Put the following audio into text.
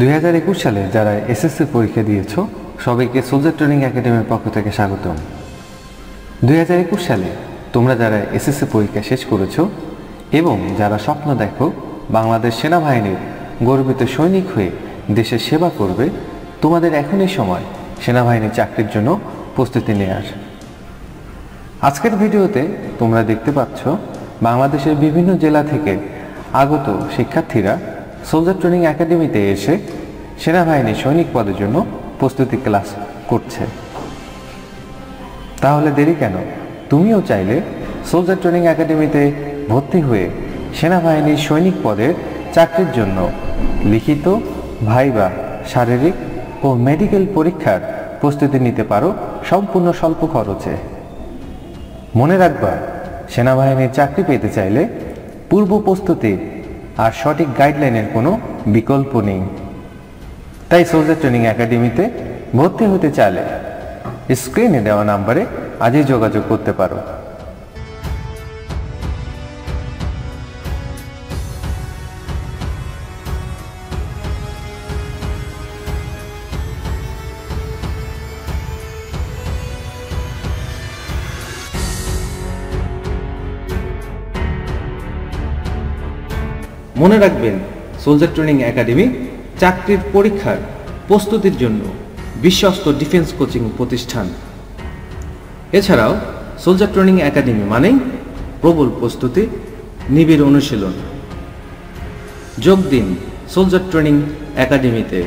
দুই হাজার একুশ সালে যারা এসএসসি পরীক্ষা দিয়েছ, সবাইকে সোলজার ট্রেনিং একাডেমির পক্ষ থেকে স্বাগতম। দুই হাজার একুশ সালে তোমরা যারা এসএসসি পরীক্ষা শেষ করেছ এবং যারা স্বপ্ন দেখো বাংলাদেশ সেনাবাহিনীর গর্বিত সৈনিক হয়ে দেশের সেবা করবে, তোমাদের এখনই সময় সেনাবাহিনীর চাকরির জন্য প্রস্তুতি নেওয়ার আজকের ভিডিওতে তোমরা দেখতে পাচ্ছ, বাংলাদেশের বিভিন্ন জেলা থেকে আগত শিক্ষার্থীরা সোলজার ট্রেনিং একাডেমিতে এসে সেনাবাহিনী সৈনিক পদের জন্য প্রস্তুতি ক্লাস করছে। তাহলে দেরি কেন? তুমিও চাইলে সোলজার ট্রেনিং একাডেমিতে ভর্তি হয়ে সেনাবাহিনীর সৈনিক পদের চাকরির জন্য লিখিত, ভাইবা, শারীরিক ও মেডিকেল পরীক্ষার প্রস্তুতি নিতে পারো সম্পূর্ণ স্বল্প খরচে। মনে রাখবা, সেনাবাহিনীর চাকরি পেতে চাইলে পূর্ব প্রস্তুতি আর সঠিক গাইডলাইনের কোনো বিকল্প নেই। তাই সোলজার ট্রেনিং একাডেমিতে ভর্তি হতে চাইলে স্ক্রিনে দেওয়া নাম্বারে আজই যোগাযোগ করতে পারো। মনে রাখবেন সোলজার ট্রেনিং একাডেমি চাকরির পরীক্ষার প্রস্তুতির জন্য বিশ্বস্ত ডিফেন্স কোচিং প্রতিষ্ঠান। এছাড়াও সোলজার ট্রেনিং একাডেমি মানেই প্রবল প্রস্তুতি, নিবিড় অনুশীলন। যোগ দিন সোলজার ট্রেনিং একাডেমিতে